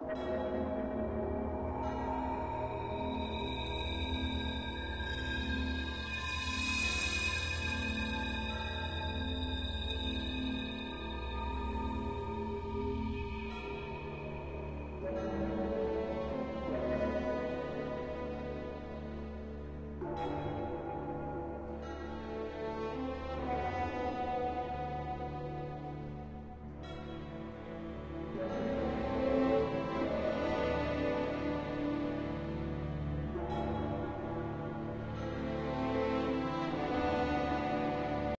you